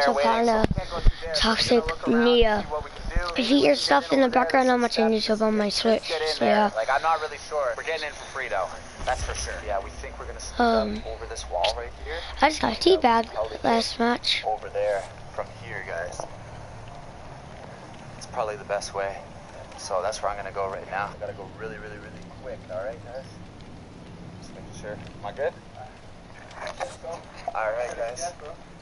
part of Toxic Nea. If you hear stuff in the background, I'm watching YouTube on my Switch. So yeah. Like I'm not really sure. We're getting in for free though. That's for sure. Yeah, we think we're gonna sneak Um, up over this wall right here. I just got a teabag last match. Over there, from here, guys. It's probably the best way. So that's where I'm gonna go right now. I gotta go really, really, really quick. All right, guys. Just making sure. Am I good? All right, guys.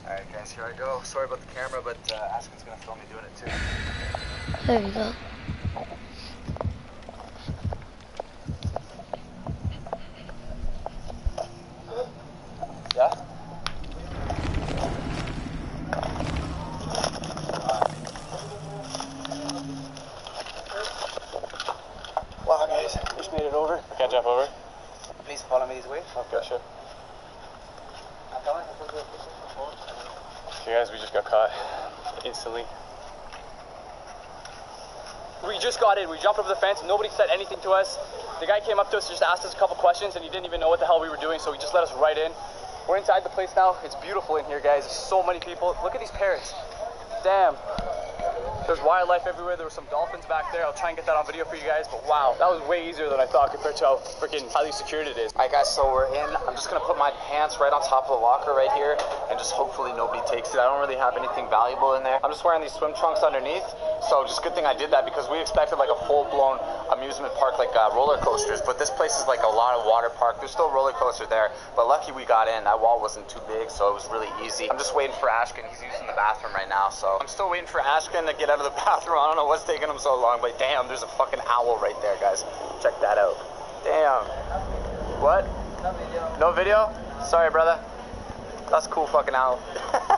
All right, guys. Here I go. Sorry about the camera, but uh, Aspen's gonna film me doing it too. There you go. Yeah. Wow, guys, just made it over. Can't jump over? Please follow me this way. Okay, sure. Guys, we just got caught instantly. We just got in. We jumped over the fence. Nobody said anything to us. The guy came up to us, just asked us a couple questions, and he didn't even know what the hell we were doing, so he just let us right in. We're inside the place now. It's beautiful in here, guys. There's so many people. Look at these parrots. Damn. There's wildlife everywhere. There were some dolphins back there. I'll try and get that on video for you guys. But wow, that was way easier than I thought compared to how freaking highly secured it is. All right, guys, so we're in. I'm just gonna put my pants right on top of the locker right here, and just hopefully nobody takes it. I don't really have anything valuable in there. I'm just wearing these swim trunks underneath, so just good thing I did that because we expected like a full-blown amusement park, like uh, roller coasters. But this place is like a lot of water park. There's still roller coaster there, but lucky we got in. That wall wasn't too big, so it was really easy. I'm just waiting for Ashken. He's using the bathroom right now, so I'm still waiting for Ashken to get out of the bathroom. I don't know what's taking him so long, but damn, there's a fucking owl right there, guys. Check that out. Damn. What? No video? Sorry, brother. That's cool fucking owl.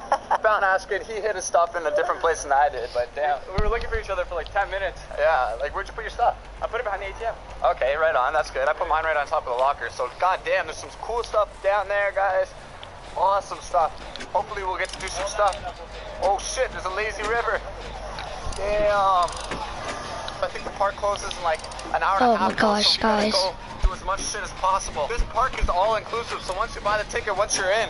Found Ashkin. He hid his stuff in a different place than I did, but damn. We were looking for each other for like 10 minutes. Yeah, like where'd you put your stuff? I put it behind the ATM. Okay, right on. That's good. I put mine right on top of the locker. So, goddamn, there's some cool stuff down there, guys. Awesome stuff. Hopefully, we'll get to do some stuff. Oh shit, there's a lazy river. Damn. I think the park closes in like an hour and Oh a half. my gosh, so guys. Go do as much shit as possible. This park is all inclusive, so once you buy the ticket, once you're in,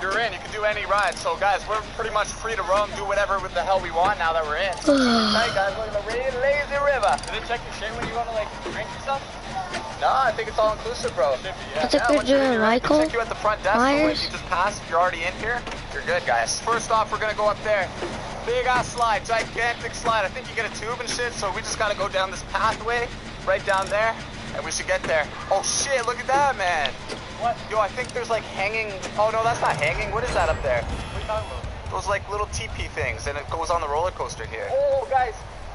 you're in. You can do any ride. So, guys, we're pretty much free to roam, do whatever with the hell we want now that we're in. So, hey guys, look at the ra- lazy river. Did they check your shit when you want to like drink and stuff? No, I think it's all inclusive, bro. I think Yeah, they're once you're doing you're in. They Michael check you at the front desk, so like Myers. you just pass. If you're already in here, you're good, guys. First off, we're gonna go up there. Big ass slide, gigantic slide. I think you get a tube and shit, so we just gotta go down this pathway right down there, and we should get there. Oh shit, look at that, man. What? Yo, I think there's like hanging. Oh no, that's not hanging. What is that up there? What are you talking about? Those like little teepee things, and it goes on the roller coaster here. Oh, guys,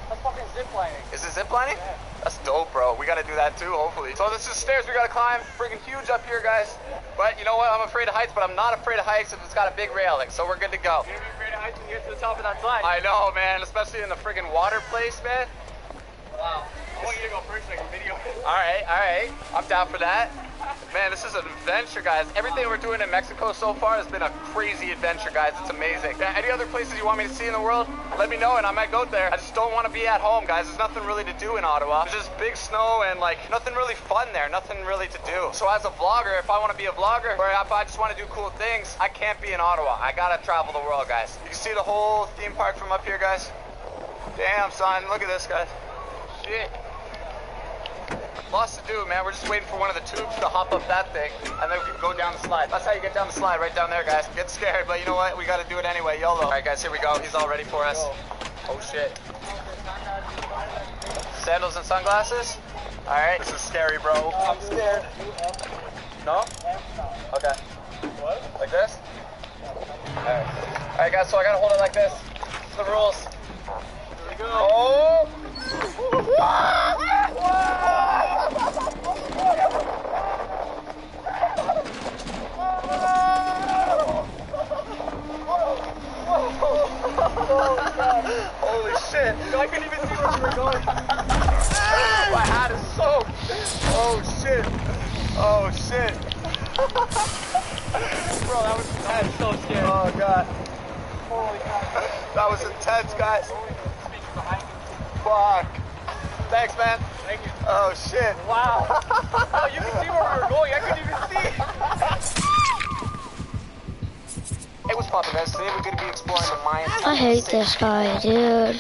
that's fucking ziplining. Is it ziplining? Yeah. That's dope, bro. We gotta do that too, hopefully. So this is stairs we gotta climb. Freaking huge up here, guys. But you know what? I'm afraid of heights, but I'm not afraid of heights if it's got a big railing. So we're good to go. You're gonna be afraid of heights when you get to the top of that slide. I know, man. Especially in the friggin' water place, man. wow. I want you to go first I can video. All right, all right. I'm down for that. Man, this is an adventure, guys. Everything we're doing in Mexico so far has been a crazy adventure, guys. It's amazing. Any other places you want me to see in the world? Let me know and I might go there. I just don't want to be at home, guys. There's nothing really to do in Ottawa. There's just big snow and like nothing really fun there. Nothing really to do. So as a vlogger, if I want to be a vlogger or if I just want to do cool things, I can't be in Ottawa. I gotta travel the world, guys. You can see the whole theme park from up here, guys. Damn, son. Look at this, guys. Shit. Lots to do, man. We're just waiting for one of the tubes to hop up that thing, and then we can go down the slide. That's how you get down the slide, right down there, guys. Get scared, but you know what? We got to do it anyway. YOLO. All right, guys, here we go. He's all ready for us. Oh shit. Sandals and sunglasses. All right. This is scary, bro. I'm scared. No? Okay. What? Like this? All right. All right, guys. So I gotta hold it like this. This is the rules. Here we go. Oh! Holy shit! I couldn't even see where we were going. Ah, my hat is soaked! Oh shit! Oh shit! Bro, that was is so scary. Oh god. Holy cow. That was intense, guys. Speaker behind me. Fuck. Thanks, man. Thank you. Oh shit. Wow. oh, you can see where we were going. I couldn't even see. It was popping, guys? Today we're to be exploring the Mayan. I hate this guy, dude.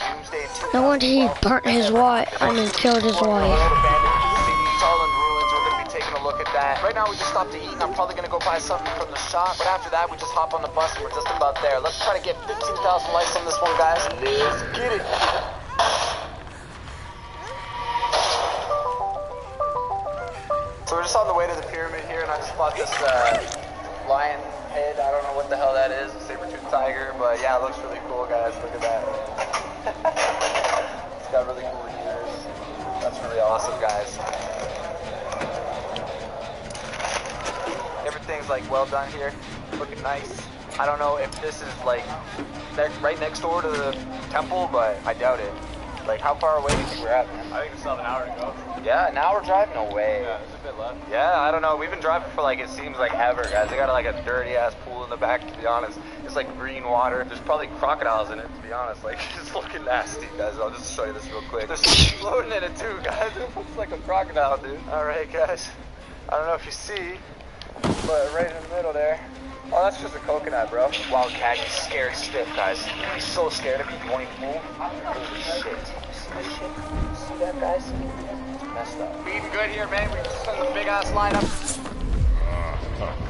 No wonder he burnt his wife. I mean, killed his wife. It's all in ruins. We're gonna be taking a look at that. Right now we just stopped to eat and I'm probably gonna go buy something from the shop. But after that we just hop on the bus and we're just about there. Let's try to get 15,000 likes on this one, guys. Let's get it. So we're just on the way to the pyramid here and I just bought this uh, lion head. I don't know what the hell that is, a saber-tooth tiger, but yeah, it looks really cool, guys. Look at that. it's got really cool ears. That's really awesome, guys. Everything's like well done here, looking nice. I don't know if this is like right next door to the temple, but I doubt it. Like, how far away do you think we're at, man? I think it's still an hour to go. Yeah, an hour drive? No way. Yeah, there's a bit left. Yeah, I don't know. We've been driving for like it seems like ever, guys. They got like a dirty ass pool in the back. To be honest, it's like green water. There's probably crocodiles in it. To be honest, like it's looking nasty, guys. I'll just show you this real quick. There's something floating in it too, guys. It looks like a crocodile, dude. All right, guys. I don't know if you see, but right in the middle there. Oh, that's just a coconut, bro. Wildcat, he's scared stiff, guys. He's so scared of me. He won't even move. Holy shit. You see that shit? You see that, guys? It's messed up. We eating good here, man. We just in the big ass lineup.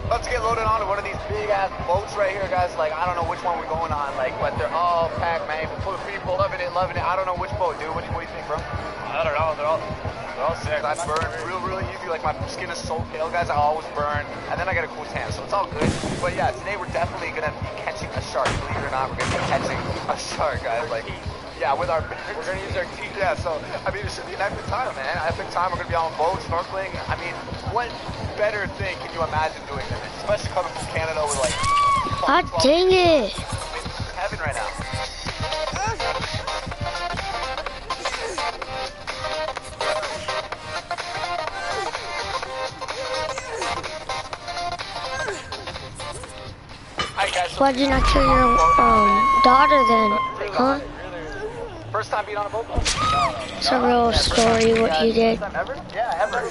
Let's get loaded onto one of these big ass boats right here, guys. Like, I don't know which one we're going on. Like, but they're all packed, man. Full of people, loving it, loving it. I don't know which boat, dude. What do you, what do you think, bro? I don't know. They're all all sick. I burn real, really easy. Like my skin is so pale, guys. I always burn, and then I get a cool tan, so it's all good. But yeah, today we're definitely gonna be catching a shark. Believe it or not, we're gonna be catching a shark, guys. Like, yeah, with our we're gonna use our teeth. Yeah, so I mean, it should be an epic time, man. Epic time. We're gonna be on boats, snorkeling. I mean, what better thing can you imagine doing than this? Especially coming from Canada with like. God dang it. Heaven right now. Alright guys, so Why'd you not kill your um, daughter then? Huh? first time being on a boat? It's a real story what you did. Ever? Yeah, ever.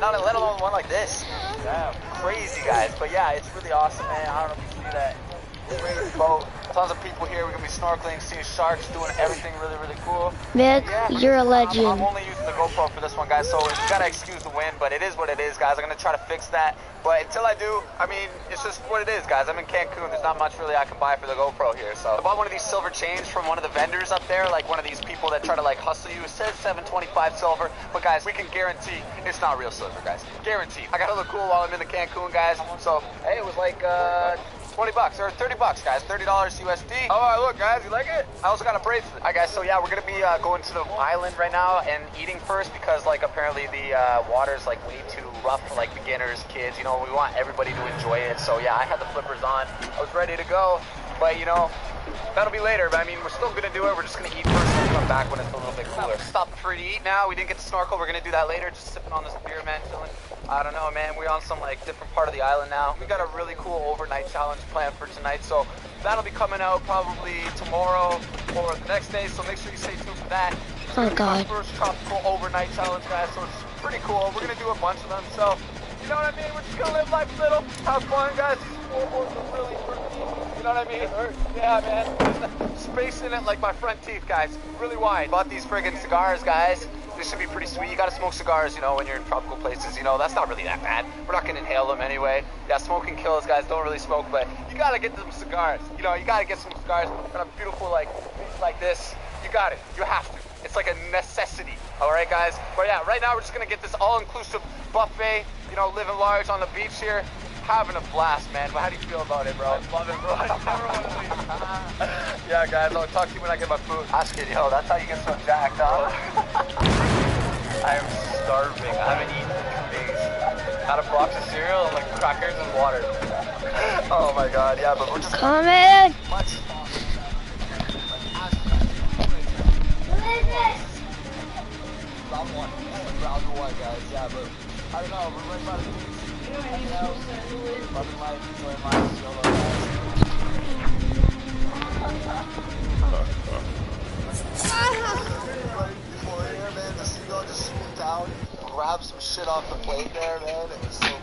Not let alone one like this. Yeah, crazy guys. But yeah, it's really awesome, man. I don't know if you see that. Great boat. Tons of people here. We're gonna be snorkeling, seeing sharks, doing everything really, really cool. Vic, you're a I'm, I'm legend. only using the GoPro for this one, guys, so you gotta excuse the wind, but it is what it is, guys. I'm gonna try to fix that. But until I do, I mean, it's just what it is, guys. I'm in Cancun. There's not much really I can buy for the GoPro here. So I bought one of these silver chains from one of the vendors up there, like one of these people that try to like hustle you. It says 725 silver, but guys, we can guarantee it's not real silver, guys. Guaranteed. I gotta look cool while I'm in the Cancun, guys. So hey, it was like uh 20 bucks or 30 bucks, guys. $30 USD. Oh, look, guys, you like it? I also got a bracelet. All right, guys. So yeah, we're gonna be uh, going to the island right now and eating first because like apparently the uh, water's like way too rough for like beginners, kids. You know, we want everybody to enjoy it. So yeah, I had the flippers on. I was ready to go, but you know. That'll be later, but I mean, we're still gonna do it. We're just gonna eat first and come back when it's a little bit cooler. Stop free to eat now. We didn't get to snorkel. We're gonna do that later. Just sipping on this beer, man, chilling. I don't know, man. We're on some like different part of the island now. We got a really cool overnight challenge planned for tonight, so that'll be coming out probably tomorrow or the next day. So make sure you stay tuned for that. It's Oh, gonna be my God. First tropical overnight challenge, guys. So it's pretty cool. We're gonna do a bunch of them. So you know what I mean? We're just gonna live life a little, have fun, guys. Horses are really pretty. You know what I mean? Yeah, man. Space in it like my front teeth, guys. Really wide. Bought these friggin' cigars, guys. This should be pretty sweet. You gotta smoke cigars, you know, when you're in tropical places. You know, that's not really that bad. We're not gonna inhale them anyway. Yeah, smoking kills, guys. Don't really smoke, but you gotta get some cigars. You know, you gotta get some cigars. Got a beautiful, like, beach like this. You got it. You have to. It's like a necessity. All right, guys. But yeah, right now we're just gonna get this all-inclusive buffet. You know, living large on the beach here, having a blast, man. But how do you feel about it, bro? I love it, bro. I never want to leave. yeah, guys. I'll talk to you when I get my food. Ask it, yo. That's how you get so jacked, huh? I am starving. I haven't eaten in two days. Had a box of cereal and like crackers and water. oh my god, yeah, but we're just Come in. much. Round one. Round one, guys. Yeah, but I don't know. We're right by the grabbed some shit off the plate there, man. It was so